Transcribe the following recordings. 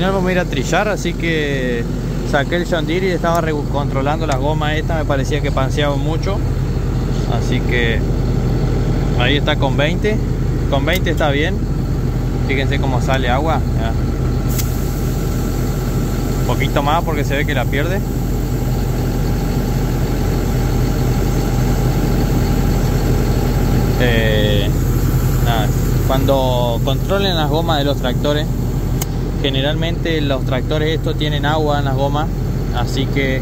Final vamos a ir a trillar, así que saqué el John y estaba controlando las gomas esta, me parecía que panseaba mucho. Así que ahí está con 20. Con 20 está bien. Fíjense cómo sale agua. Un poquito más porque se ve que la pierde. Eh, cuando controlen las gomas de los tractores, generalmente los tractores estos tienen agua en las gomas, así que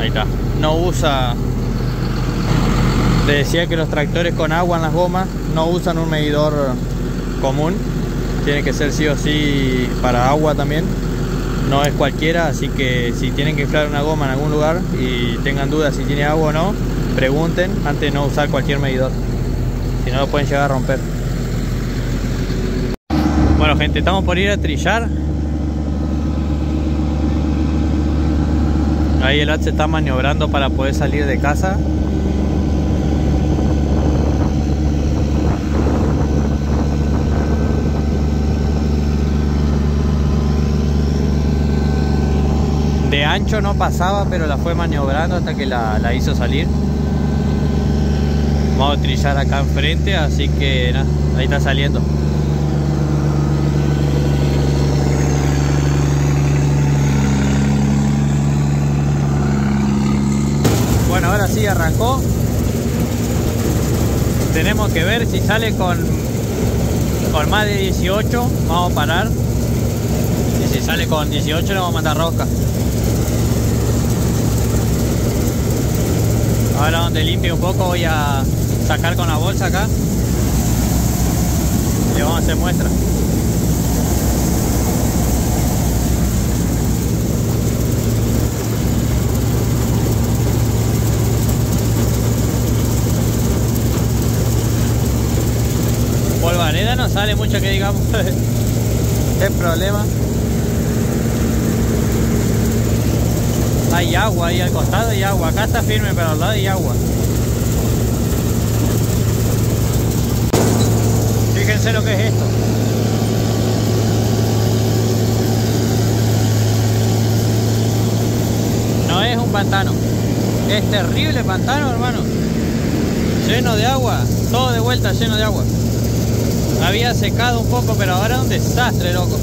ahí está. No usa. Te decía que los tractores con agua en las gomas no usan un medidor común, tiene que ser sí o sí para agua también. No es cualquiera, así que si tienen que inflar una goma en algún lugar y tengan dudas si tiene agua o no, pregunten antes de no usar cualquier medidor si no lo pueden llegar a romper. Gente, estamos por ir a trillar. Ahí el se está maniobrando para poder salir de casa. De ancho no pasaba, pero la fue maniobrando hasta que la, hizo salir. Vamos a trillar acá enfrente, así que ahí está saliendo. Bueno, ahora sí arrancó. Tenemos que ver si sale con, con más de 18, vamos a parar. Y si sale con 18 le vamos a mandar rosca. Ahora donde limpie un poco voy a sacar con la bolsa acá y vamos a hacer muestra polvareda no sale mucho que digamos el problema hay agua ahí al costado y agua acá está firme pero al lado hay agua Fíjense lo que es esto. No es un pantano. Es terrible pantano, hermano. Lleno de agua. Todo de vuelta lleno de agua. Había secado un poco, pero ahora es un desastre, loco.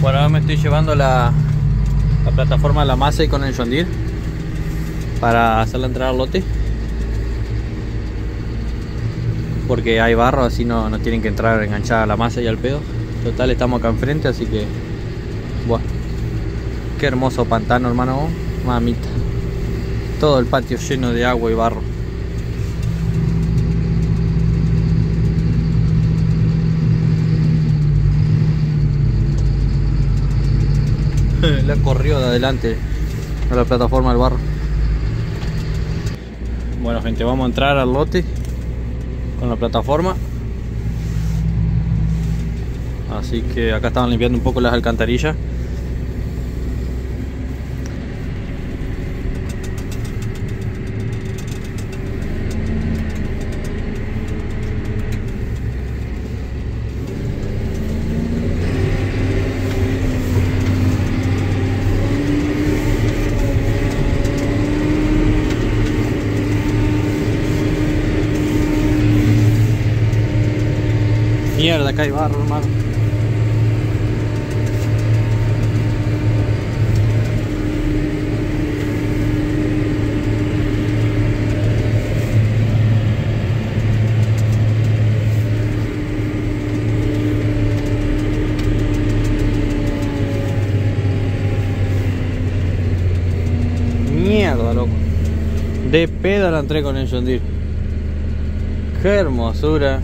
Bueno, ahora me estoy llevando la, la plataforma de la masa y con el John para hacerla entrar al lote. Porque hay barro así no, no tienen que entrar enganchada la masa y al pedo. Total estamos acá enfrente así que bueno qué hermoso pantano hermano mamita todo el patio lleno de agua y barro la corrió de adelante a la plataforma del barro. Bueno gente, vamos a entrar al lote con la plataforma. Así que acá estaban limpiando un poco las alcantarillas. Mierda, acá hay barro, hermano. Loco. De pedo la entré con el John. Qué hermosura.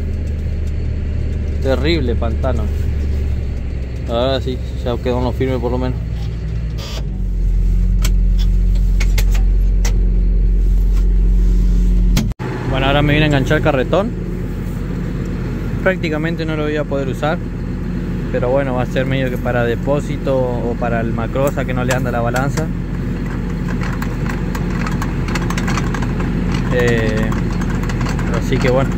Terrible pantano. Ahora sí, ya quedó uno firme por lo menos. Bueno, ahora me viene a enganchar el carretón. Prácticamente no lo voy a poder usar. Pero bueno, va a ser medio que para depósito o para el macrosa que no le anda la balanza. Eh, así que bueno,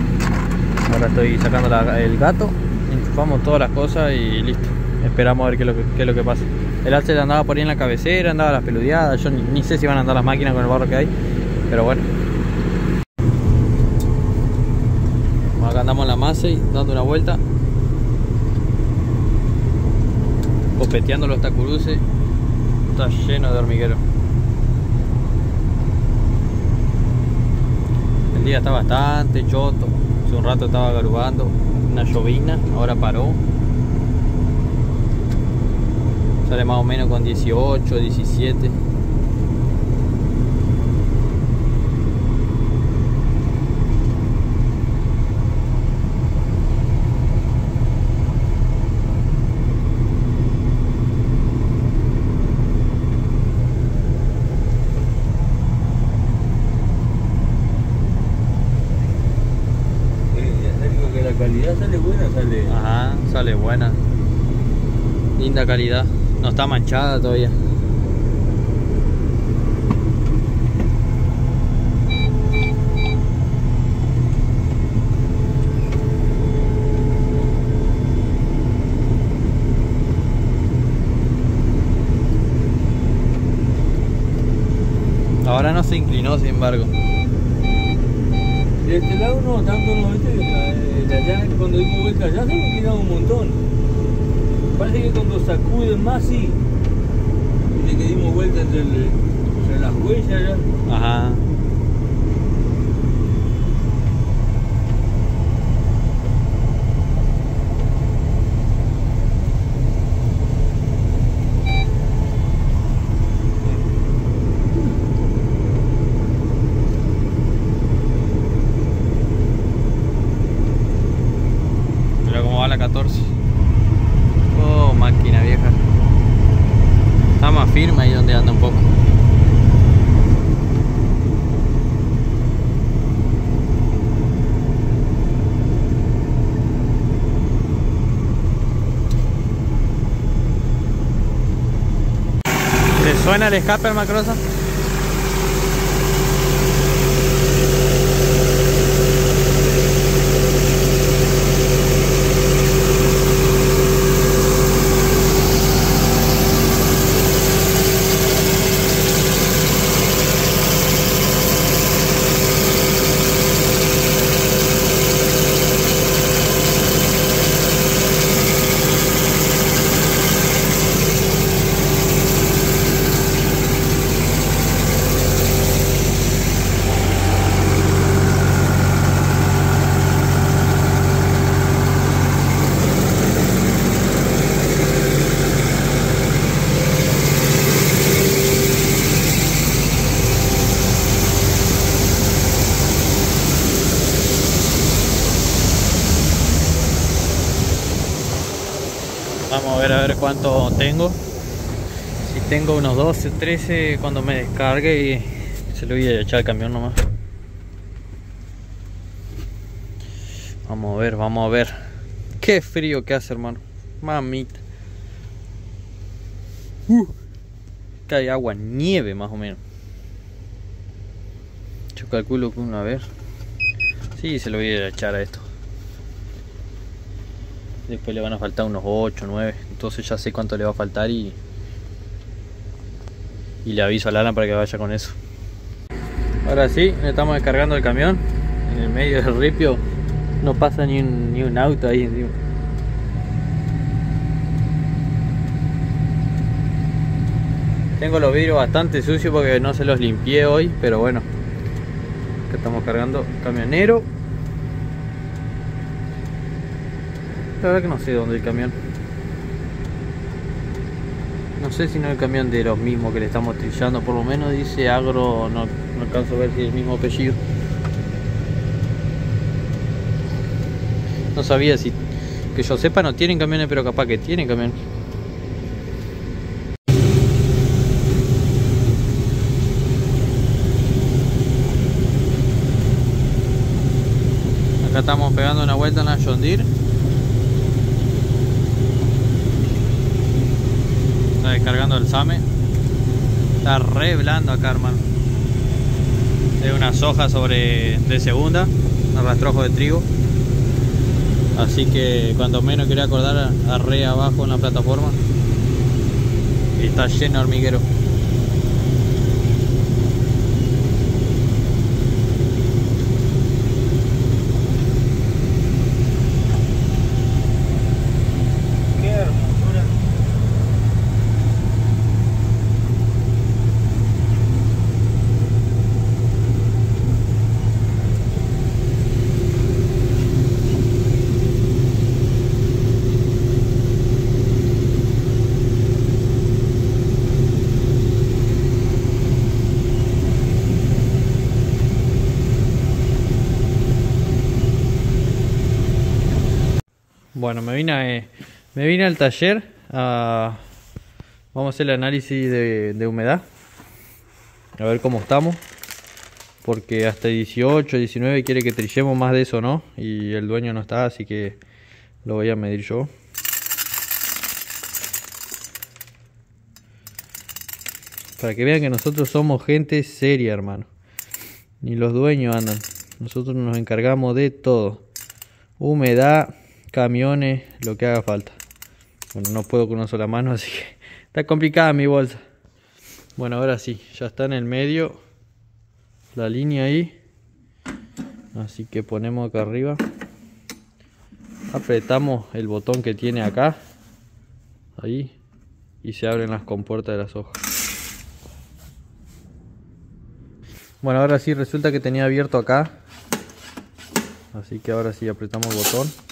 ahora estoy sacando el gato, enchufamos todas las cosas y listo. Esperamos a ver qué es lo que, pasa. El Axel andaba por ahí en la cabecera, andaba las peludeadas, yo ni, sé si van a andar las máquinas con el barro que hay, pero bueno. Acá andamos en la masa y dando una vuelta. Copeteando los tacuruces. Está lleno de hormiguero. El día está bastante choto. Un rato estaba garubando una llovina, ahora paró. Sale más o menos con 18, 17. calidad sale buena, sale. Ajá, sale buena. Linda calidad. No está manchada todavía. Ahora no se inclinó, sin embargo. De este lado no, tanto no, viste, de allá cuando dimos vuelta allá se quedado un montón. Parece que cuando sacuden más sí. Viste que dimos vuelta entre, el, entre las huellas ya. Ajá. Mira cómo va la 14. Oh, máquina vieja. Está más firme ahí donde anda un poco. ¿Le suena el escape macrosa? Cuánto tengo. Si tengo unos 12, 13 cuando me descargue y se lo voy a echar al camión nomás. Vamos a ver, vamos a ver. Qué frío que hace, hermano. Mamita. Uh, cae agua, nieve más o menos. Yo calculo que una vez. Sí, se lo voy a echar a esto. Después le van a faltar unos 8, 9. Entonces ya sé cuánto le va a faltar y. Y le aviso a Lana para que vaya con eso. Ahora sí, estamos descargando el camión. En el medio del ripio no pasa ni un, ni un auto ahí encima. Tengo los vidrios bastante sucios porque no se los limpié hoy, pero bueno. Estamos cargando camionero. La verdad que no sé dónde el camión. No sé si no el camión de los mismos que le estamos trillando. Por lo menos dice agro, no, no alcanzo a ver si es el mismo apellido. No sabía si... Que yo sepa no tienen camiones, pero capaz que tienen camiones. Acá estamos pegando una vuelta en la John Deere. Descargando el SAME. Está re blando acá, hermano. de una soja sobre de segunda, un rastrojo de trigo. Así que cuando menos quería acordar, arre abajo en la plataforma. Y está lleno de hormiguero. Qué hermosura. Bueno, me vine, eh, me vine al taller a... Vamos a hacer el análisis de, de humedad. A ver cómo estamos. Porque hasta 18, 19 quiere que trillemos más de eso, ¿no? Y el dueño no está, así que lo voy a medir yo. Para que vean que nosotros somos gente seria, hermano. Ni los dueños andan. Nosotros nos encargamos de todo. Humedad, camiones, lo que haga falta. Bueno, no puedo con una sola mano, así que está complicada mi bolsa. Bueno, ahora sí, ya está en el medio la línea ahí. Así que ponemos acá arriba. Apretamos el botón que tiene acá. Ahí. Y se abren las compuertas de las hojas. Bueno, ahora sí resulta que tenía abierto acá. Así que ahora sí apretamos el botón.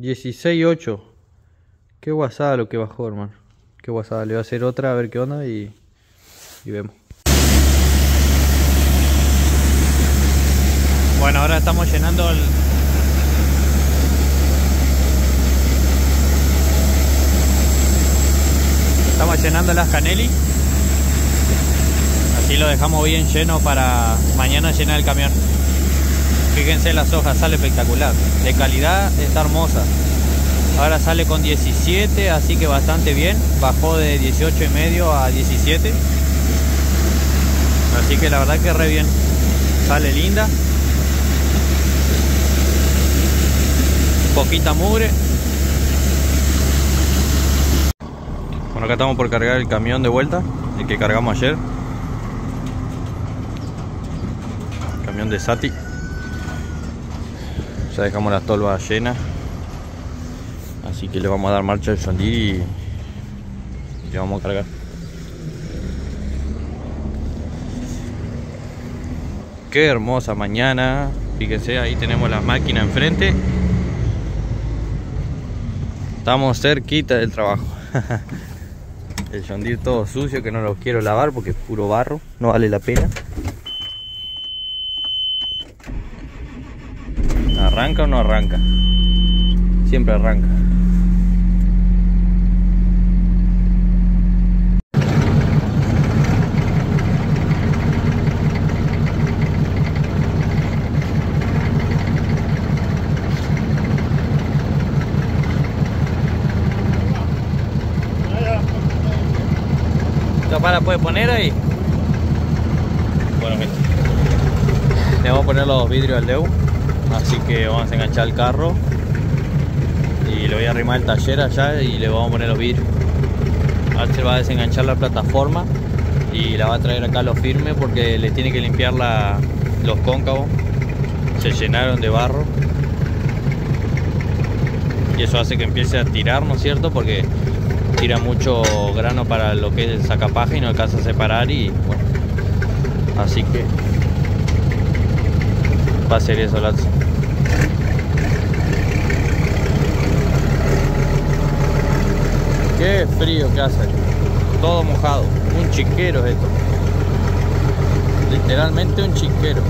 16.8 Qué guasada lo que bajó, hermano. Qué guasada. Le voy a hacer otra a ver qué onda y, y vemos. Bueno, ahora estamos llenando el... Estamos llenando las caneli. Así lo dejamos bien lleno para mañana llenar el camión. Fíjense las hojas, sale espectacular. De calidad, está hermosa. Ahora sale con 17, así que bastante bien. Bajó de 18 y medio a 17. Así que la verdad que re bien. Sale linda. Poquita mugre. Bueno, acá estamos por cargar el camión de vuelta, el que cargamos ayer. Camión de Sati. Dejamos las tolvas llenas. Así que le vamos a dar marcha al Sondir y le vamos a cargar. Qué hermosa mañana. Fíjense, ahí tenemos la máquina enfrente. Estamos cerquita del trabajo. El Deere todo sucio que no lo quiero lavar porque es puro barro, no vale la pena. ¿Arranca o no arranca? Siempre arranca. Capaz la puede poner ahí. Bueno, gente. Le vamos a poner los vidrios al Deu. Así que vamos a enganchar el carro. Y le voy a arrimar el taller allá y le vamos a poner los vidrios. Se va a desenganchar la plataforma y la va a traer acá a lo firme porque le tiene que limpiar la, los cóncavos. Se llenaron de barro. Y eso hace que empiece a tirar, ¿no es cierto? Porque tira mucho grano para lo que es el sacapaja y no alcanza a separar y bueno. Así que va a ser eso, Lazo. Qué frío que hace. Todo mojado. Un chiquero es esto. Literalmente un chiquero.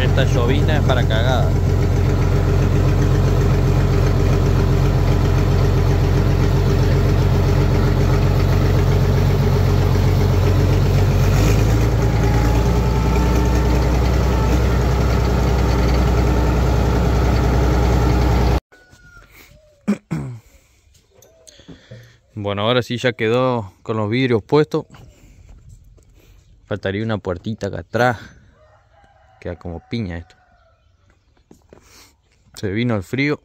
Esta llovina es para cagada. Bueno, ahora sí ya quedó con los vidrios puestos. Faltaría una puertita acá atrás. Queda como piña esto. Se vino el frío.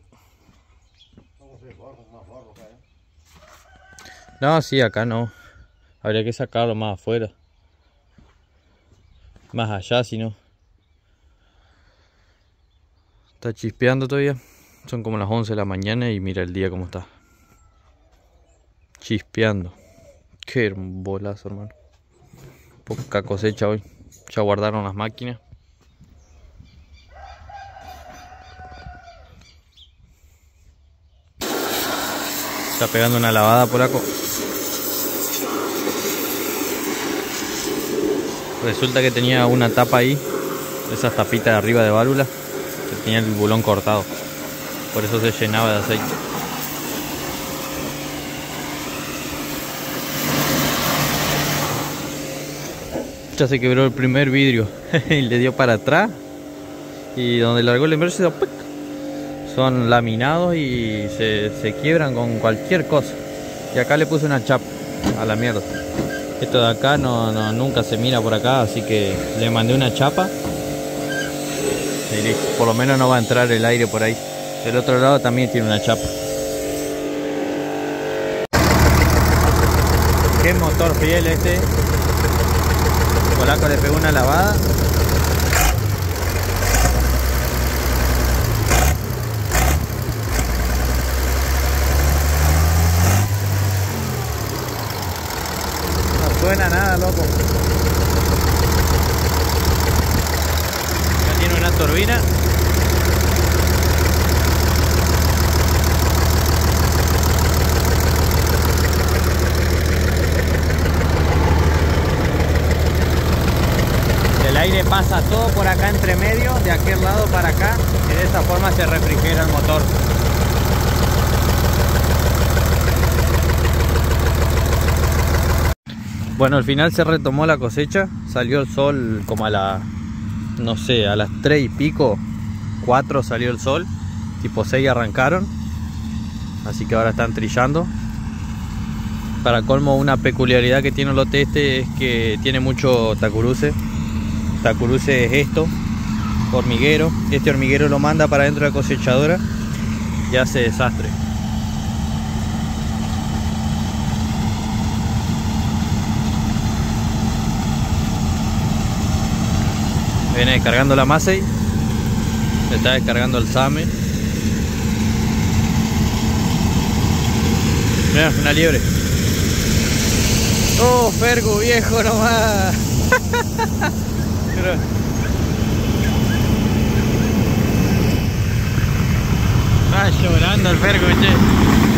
No, sí, acá no. Habría que sacarlo más afuera. Más allá, si no. Está chispeando todavía. Son como las 11 de la mañana y mira el día como está. Chispeando. Qué bolazo, hermano. Poca cosecha hoy. Ya guardaron las máquinas. Está pegando una lavada por acá. Resulta que tenía una tapa ahí. Esas tapitas de arriba de válvula. Que tenía el bulón cortado. Por eso se llenaba de aceite. Ya se quebró el primer vidrio y le dio para atrás. Y donde largó el inverso son laminados y se, se, quiebran con cualquier cosa. Y acá le puse una chapa a la mierda. Esto de acá no, no, nunca se mira por acá, así que le mandé una chapa. Y listo. Por lo menos no va a entrar el aire por ahí. Del otro lado también tiene una chapa. Qué motor fiel este. Polaco le pegó una lavada. No suena nada, loco. Ya tiene una turbina. Aire pasa todo por acá entre medio, de aquel lado para acá, y de esta forma se refrigera el motor. Bueno, al final se retomó la cosecha, salió el sol como a la, no sé, a las 3 y pico, 4 salió el sol, tipo 6 arrancaron, así que ahora están trillando. Para colmo, una peculiaridad que tiene el lote este es que tiene mucho tacuruce. Tacuruce es esto, hormiguero. Este hormiguero lo manda para dentro de la cosechadora y hace desastre. Viene descargando la masa y se está descargando el SAME. Mira, una liebre. Oh, Fergu, viejo nomás. Está llorando el che.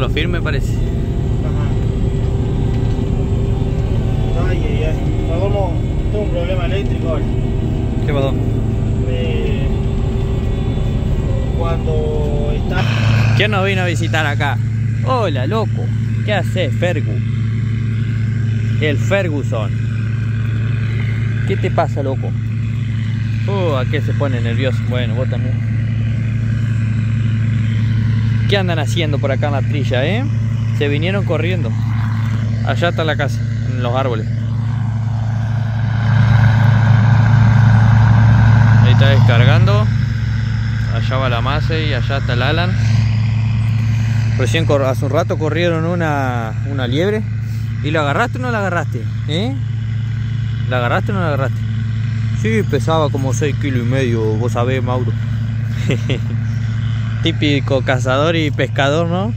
lo firme parece. Ajá. Ay, ay, ay. Perdón, tengo un problema eléctrico ahora. ¿Qué pasó? Eh, cuando está... ¿Quién nos vino a visitar acá? Hola, loco. ¿Qué haces, Fergu? El Ferguson. ¿Qué te pasa, loco? Uh, ¿a qué se pone nervioso? Bueno, vos también. ¿Qué andan haciendo por acá en la trilla, eh? Se vinieron corriendo. Allá está la casa, en los árboles. Ahí está descargando. Allá va la masa y allá está el Alan. Recién hace un rato corrieron una, una liebre. ¿Y la agarraste o no la agarraste? ¿Eh? ¿La agarraste o no la agarraste? Sí, pesaba como 6 kilos y medio, vos sabés, Mauro. Típico cazador y pescador, ¿no?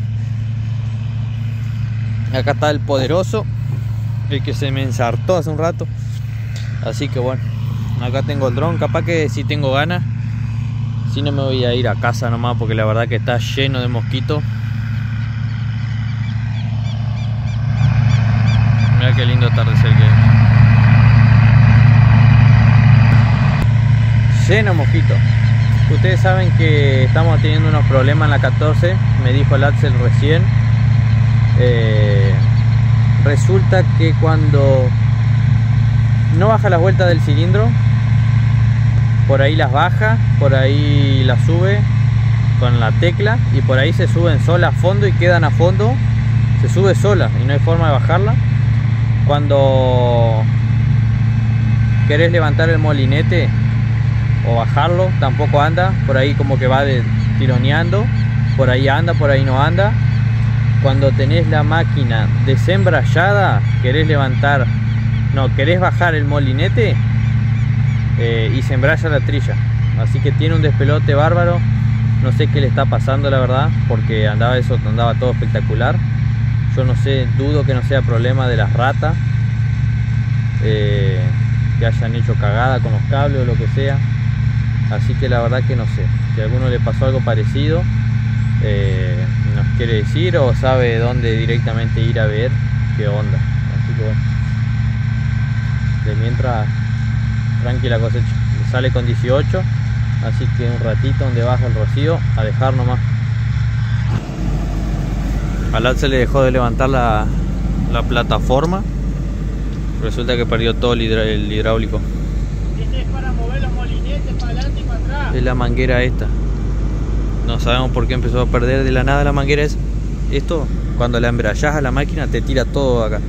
Acá está el poderoso, el que se me ensartó hace un rato. Así que bueno, acá tengo el dron. Capaz que si tengo ganas, si no me voy a ir a casa nomás, porque la verdad que está lleno de mosquitos. Mira qué lindo atardecer que hay. Lleno mosquitos. Ustedes saben que estamos teniendo unos problemas en la 14, me dijo el Axel recién. Eh, resulta que cuando no baja la vuelta del cilindro, por ahí las baja, por ahí las sube con la tecla y por ahí se suben solas a fondo y quedan a fondo, se sube sola y no hay forma de bajarla. Cuando querés levantar el molinete o bajarlo, tampoco anda, por ahí como que va de, tironeando, por ahí anda, por ahí no anda. Cuando tenés la máquina desembrallada, querés levantar, no, querés bajar el molinete eh, y se la trilla. Así que tiene un despelote bárbaro. No sé qué le está pasando la verdad, porque andaba eso, andaba todo espectacular. Yo no sé, dudo que no sea problema de las ratas. eh, que hayan hecho cagada con los cables o lo que sea. Así que la verdad que no sé. Si a alguno le pasó algo parecido, eh, nos quiere decir o sabe dónde directamente ir a ver qué onda. Así que bueno. De mientras, tranquila cosecha. Sale con 18. Así que un ratito donde baja el rocío a dejar nomás. Al se le dejó de levantar la, la plataforma. Resulta que perdió todo el, hidráulico. Este es para mover los Es la manguera esta. No sabemos por qué empezó a perder de la nada la manguera esa. Esto, cuando la embrayás a la máquina, te tira todo acá.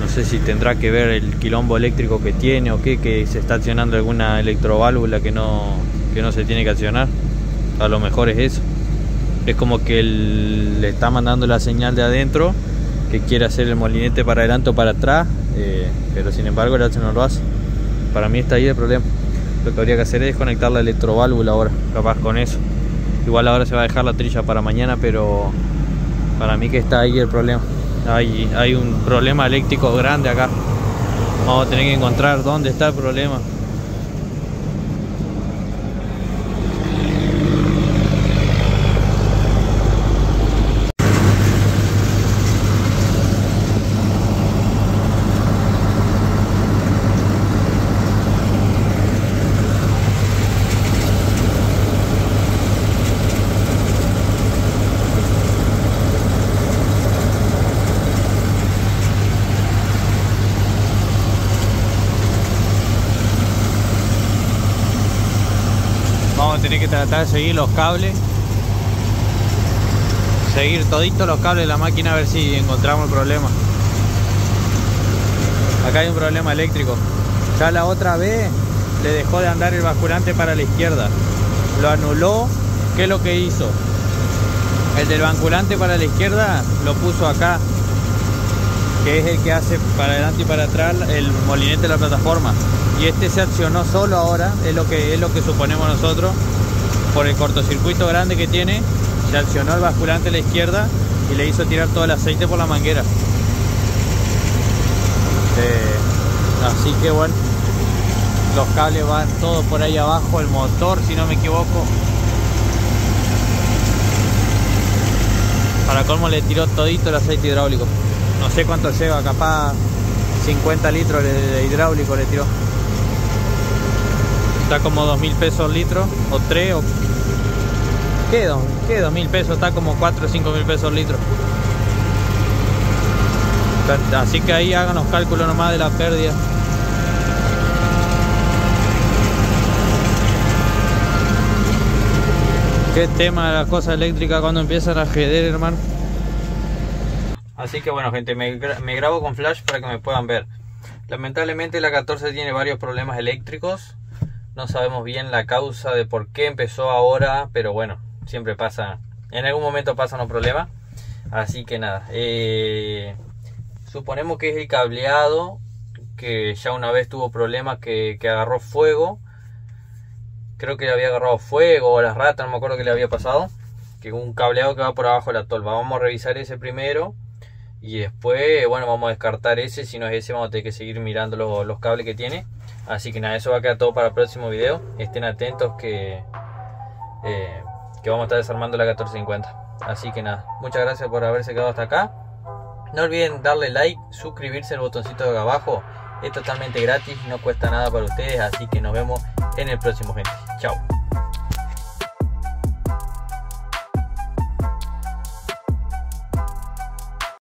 No sé si tendrá que ver el quilombo eléctrico que tiene o qué, que se está accionando alguna electroválvula que no, que no se tiene que accionar. A lo mejor es eso. Es como que le está mandando la señal de adentro que quiere hacer el molinete para adelante o para atrás, eh, pero sin embargo el H no lo hace. Para mí está ahí el problema. Lo que habría que hacer es desconectar la electroválvula ahora, capaz con eso. Igual ahora se va a dejar la trilla para mañana, pero para mí que está ahí el problema. Hay, hay un problema eléctrico grande acá. Vamos a tener que encontrar dónde está el problema. Que tratar de seguir los cables. Seguir toditos los cables de la máquina a ver si encontramos el problema. Acá hay un problema eléctrico. Ya la otra vez le dejó de andar el basculante para la izquierda. Lo anuló. ¿Qué es lo que hizo? El del basculante para la izquierda lo puso acá. Que es el que hace para adelante y para atrás el molinete de la plataforma. Y este se accionó solo ahora, es lo que es lo que suponemos nosotros. Por el cortocircuito grande que tiene, se accionó el basculante a la izquierda y le hizo tirar todo el aceite por la manguera. Eh, así que bueno, los cables van todos por ahí abajo, el motor si no me equivoco. Para colmo le tiró todito el aceite hidráulico. No sé cuánto lleva, capaz 50 litros de hidráulico le tiró. Está como 2 mil pesos litro, o 3, o... ¿Qué, dos, ¿Qué 2 mil pesos? Está como 4 o 5 mil pesos litro. Así que ahí hagan los cálculos nomás de la pérdida. Qué tema de las cosas eléctricas cuando empiezan a jeder, hermano. Así que bueno, gente, me grabo con flash para que me puedan ver. Lamentablemente la 14 tiene varios problemas eléctricos. No sabemos bien la causa de por qué empezó ahora, pero bueno, siempre pasa. En algún momento pasan los problemas. Así que nada, eh, suponemos que es el cableado que ya una vez tuvo problemas que, agarró fuego. Creo que le había agarrado fuego o las ratas, no me acuerdo qué le había pasado. Que un cableado que va por abajo de la tolva. Vamos a revisar ese primero. Y después, bueno, vamos a descartar ese. Si no es ese, vamos a tener que seguir mirando los, los cables que tiene. Así que nada, eso va a quedar todo para el próximo video. Estén atentos que, eh, que vamos a estar desarmando la 1450. Así que nada, muchas gracias por haberse quedado hasta acá. No olviden darle like, suscribirse al botoncito de abajo. Es totalmente gratis, no cuesta nada para ustedes. Así que nos vemos en el próximo, gente. Chao.